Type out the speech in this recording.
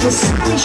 Just